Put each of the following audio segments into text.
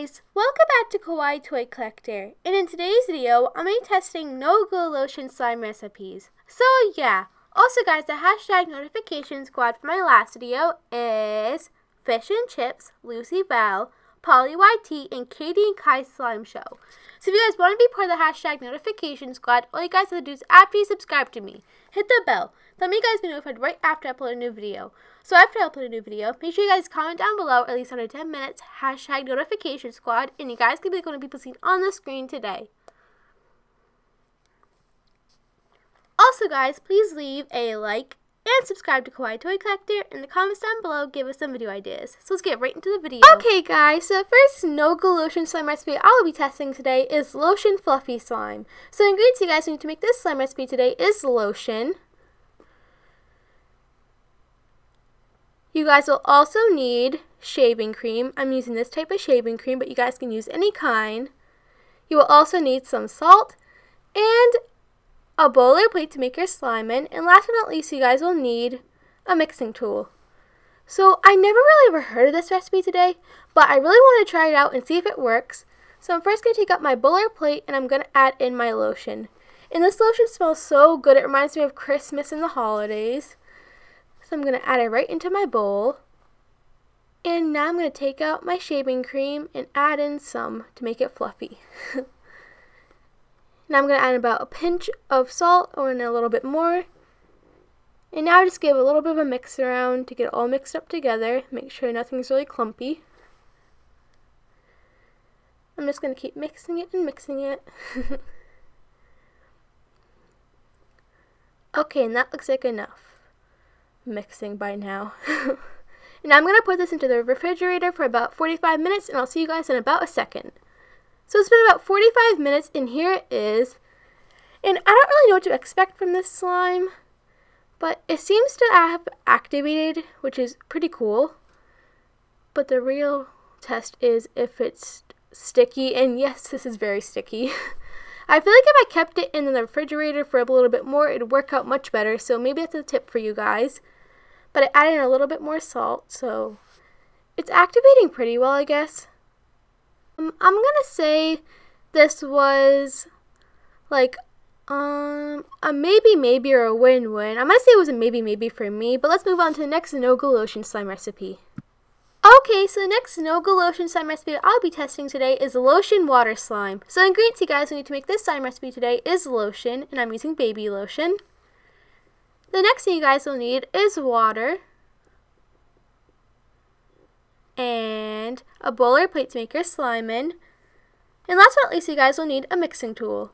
guys! Welcome back to Kawaii Toy Collector, and in today's video, I'm be testing no glue lotion slime recipes. So yeah, also guys, the hashtag notification squad for my last video is Fish and Chips, Lucy Val, Polly YT, and Katie and Kai Slime Show. So if you guys want to be part of the hashtag notification squad, all you guys have to do is after you subscribe to me, hit the bell. Let me guys be notified right after I upload a new video. So after I upload a new video, make sure you guys comment down below at least under 10 minutes, hashtag notification squad, and you guys can be going to be seen on the screen today. Also guys, please leave a like and subscribe to Kawaii Toy Collector in the comments down below. Give us some video ideas. So let's get right into the video. Okay guys, so the first no glue lotion slime recipe I will be testing today is lotion fluffy slime. So the ingredients you guys need to make this slime recipe today is lotion, You guys will also need shaving cream. I'm using this type of shaving cream, but you guys can use any kind. You will also need some salt and a bowl or plate to make your slime in. And last but not least, you guys will need a mixing tool. So I never really ever heard of this recipe today, but I really want to try it out and see if it works. So I'm first going to take out my bowl or plate and I'm going to add in my lotion. And this lotion smells so good. It reminds me of Christmas and the holidays. So I'm going to add it right into my bowl. And now I'm going to take out my shaving cream and add in some to make it fluffy. now I'm going to add about a pinch of salt or a little bit more. And now I just give a little bit of a mix around to get it all mixed up together. Make sure nothing's really clumpy. I'm just going to keep mixing it and mixing it. okay, and that looks like enough mixing by now. and I'm going to put this into the refrigerator for about 45 minutes and I'll see you guys in about a second. So it's been about 45 minutes and here it is. And I don't really know what to expect from this slime, but it seems to have activated, which is pretty cool. But the real test is if it's sticky, and yes, this is very sticky. I feel like if I kept it in the refrigerator for a little bit more, it'd work out much better, so maybe that's a tip for you guys but I added in a little bit more salt, so it's activating pretty well, I guess. Um, I'm gonna say this was like um a maybe maybe or a win-win. I'm gonna say it was a maybe maybe for me, but let's move on to the next no glue lotion slime recipe. Okay, so the next no glue lotion slime recipe I'll be testing today is lotion water slime. So the ingredients you guys will need to make this slime recipe today is lotion, and I'm using baby lotion. The next thing you guys will need is water and a bowl or plate to make your slime in. And last but not least, you guys will need a mixing tool.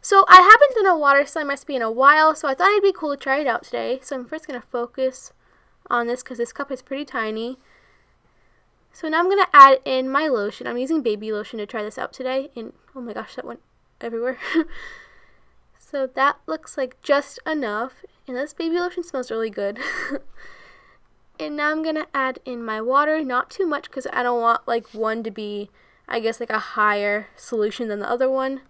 So I haven't done a water slime recipe in a while, so I thought it'd be cool to try it out today. So I'm first going to focus on this because this cup is pretty tiny. So now I'm going to add in my lotion. I'm using baby lotion to try this out today. And oh my gosh, that went everywhere. so that looks like just enough. And this baby lotion smells really good. and now I'm going to add in my water, not too much because I don't want like one to be, I guess, like a higher solution than the other one.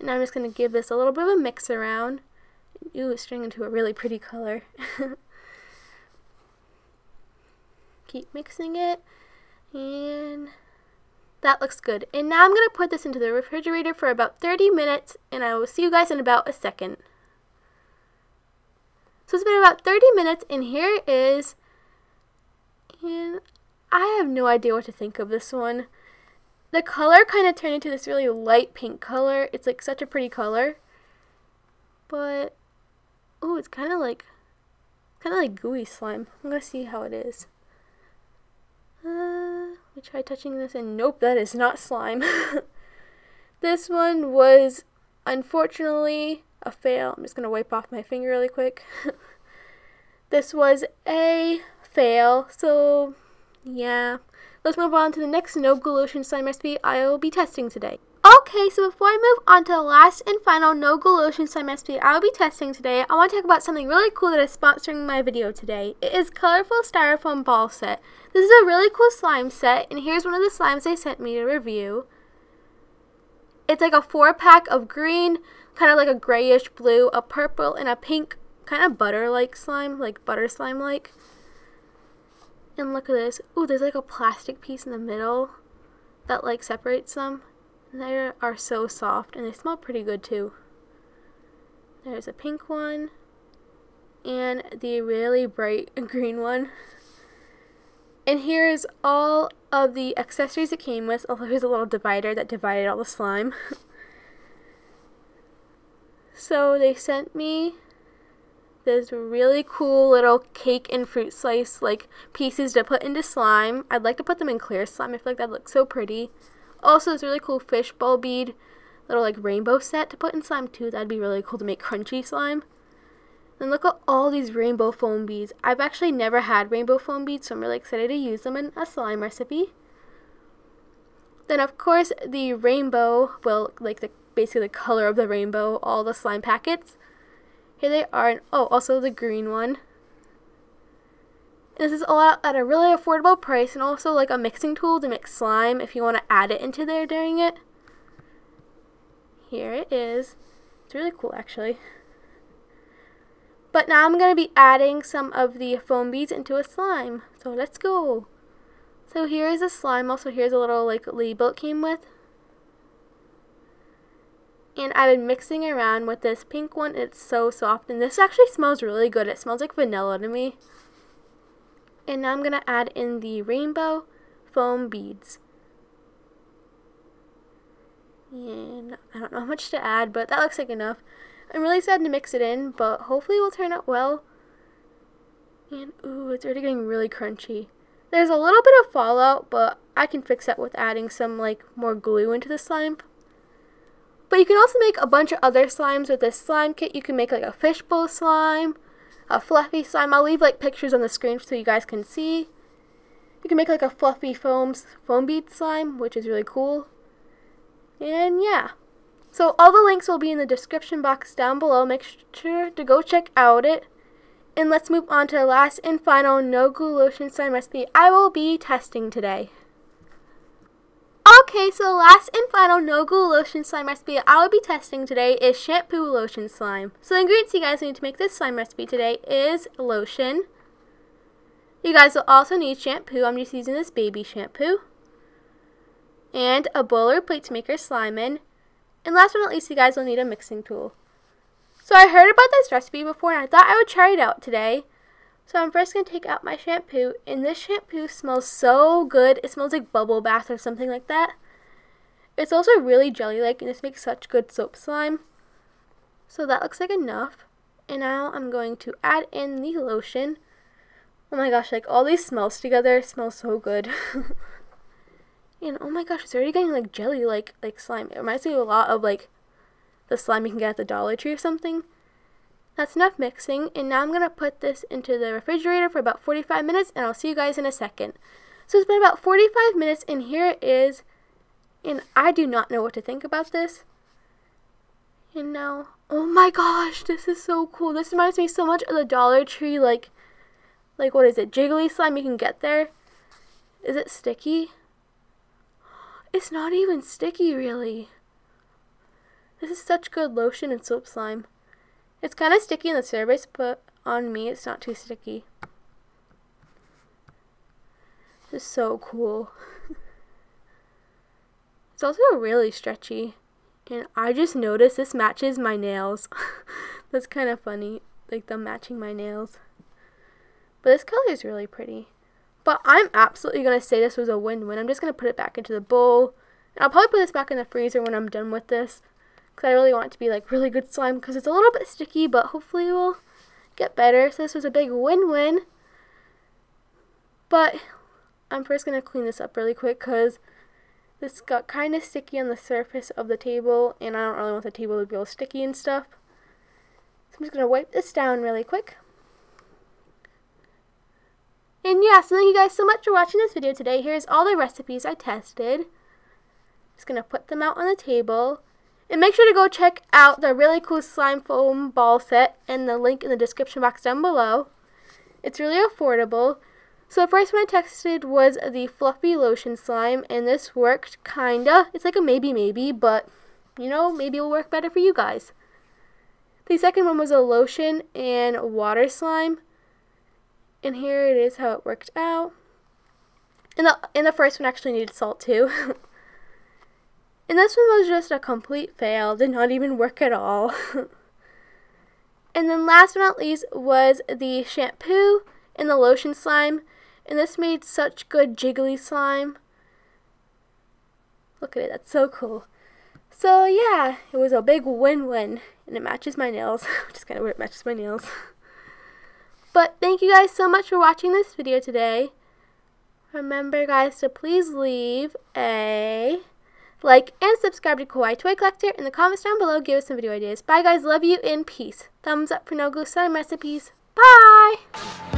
And I'm just going to give this a little bit of a mix around. Ooh, it's turning into a really pretty color. Keep mixing it. And that looks good. And now I'm going to put this into the refrigerator for about 30 minutes and I will see you guys in about a second. So it's been about 30 minutes and here is. I have no idea what to think of this one. The color kind of turned into this really light pink color. It's like such a pretty color. But, oh, it's kind of like, kind of like gooey slime. I'm going to see how it is. Uh, me try touching this and nope, that is not slime. this one was unfortunately a fail. I'm just going to wipe off my finger really quick. this was a fail, so yeah. Let's move on to the next no lotion slime recipe I will be testing today. Okay, so before I move on to the last and final no lotion slime recipe I will be testing today, I want to talk about something really cool that is sponsoring my video today. It is Colorful Styrofoam Ball Set. This is a really cool slime set, and here's one of the slimes they sent me to review. It's like a four pack of green, kind of like a grayish blue, a purple, and a pink, kind of butter-like slime, like butter slime-like. And look at this. Ooh, there's like a plastic piece in the middle. that like separates them. They are so soft and they smell pretty good too. There's a pink one and the really bright green one. And here's all of the accessories it came with. Oh, here's a little divider that divided all the slime. so they sent me this really cool little cake and fruit slice like pieces to put into slime. I'd like to put them in clear slime. I feel like that looks so pretty. Also, this really cool fishbowl bead little like rainbow set to put in slime too. That'd be really cool to make crunchy slime. And look at all these rainbow foam beads. I've actually never had rainbow foam beads, so I'm really excited to use them in a slime recipe. Then of course the rainbow, well like the basically the color of the rainbow, all the slime packets. Here they are, and oh, also the green one. This is all at a really affordable price and also like a mixing tool to mix slime if you want to add it into there during it. Here it is. It's really cool actually. But now I'm going to be adding some of the foam beads into a slime. So let's go. So here is a slime. Also here's a little like label it came with. And I've been mixing around with this pink one. It's so soft. And this actually smells really good. It smells like vanilla to me. And now I'm going to add in the rainbow foam beads. And I don't know how much to add, but that looks like enough. I'm really sad to mix it in, but hopefully it will turn out well. And ooh, it's already getting really crunchy. There's a little bit of fallout, but I can fix that with adding some like more glue into the slime. But you can also make a bunch of other slimes with this slime kit. You can make like a fishbowl slime, a fluffy slime. I'll leave like pictures on the screen so you guys can see. You can make like a fluffy foam, foam bead slime, which is really cool. And yeah. So all the links will be in the description box down below. Make sure to go check out it. And let's move on to the last and final no glue lotion slime recipe I will be testing today. Okay, so the last and final no glue lotion slime recipe I will be testing today is shampoo lotion slime. So the ingredients you guys need to make this slime recipe today is lotion. You guys will also need shampoo. I'm just using this baby shampoo. And a bowl or plate to make your slime in. And last but not least, you guys will need a mixing tool. So I heard about this recipe before and I thought I would try it out today. So I'm first going to take out my shampoo, and this shampoo smells so good. It smells like bubble bath or something like that. It's also really jelly-like, and this makes such good soap slime. So that looks like enough. And now I'm going to add in the lotion. Oh my gosh, like all these smells together smell so good. and oh my gosh, it's already getting like jelly like like slime. It reminds me a lot of like the slime you can get at the Dollar Tree or something. That's enough mixing, and now I'm going to put this into the refrigerator for about 45 minutes, and I'll see you guys in a second. So it's been about 45 minutes, and here it is, and I do not know what to think about this. And now, oh my gosh, this is so cool. This reminds me so much of the Dollar Tree, like, like what is it, jiggly slime you can get there. Is it sticky? It's not even sticky, really. This is such good lotion and soap slime. It's kind of sticky in the surface, but on me it's not too sticky. This is so cool. it's also really stretchy. And I just noticed this matches my nails. That's kind of funny, like them matching my nails. But this color is really pretty. But I'm absolutely going to say this was a win-win. I'm just going to put it back into the bowl. And I'll probably put this back in the freezer when I'm done with this because I really want it to be like really good slime because it's a little bit sticky, but hopefully it will get better. So this was a big win-win. But I'm first going to clean this up really quick because this got kind of sticky on the surface of the table and I don't really want the table to be all sticky and stuff. So I'm just going to wipe this down really quick. And yeah, so thank you guys so much for watching this video today. Here's all the recipes I tested. Just going to put them out on the table. And make sure to go check out the really cool slime foam ball set and the link in the description box down below. It's really affordable. So the first one I tested was the fluffy lotion slime and this worked kinda. It's like a maybe maybe, but you know, maybe it'll work better for you guys. The second one was a lotion and water slime. And here it is how it worked out. And the, and the first one actually needed salt too. And this one was just a complete fail, did not even work at all. and then last but not least was the shampoo and the lotion slime. And this made such good jiggly slime. Look at it, that's so cool. So yeah, it was a big win-win. And it matches my nails, which is kind of weird, it matches my nails. but thank you guys so much for watching this video today. Remember guys to please leave a like and subscribe to Kawaii Toy Collector in the comments down below. Give us some video ideas. Bye guys, love you and peace. Thumbs up for No Glue Slime recipes. Bye!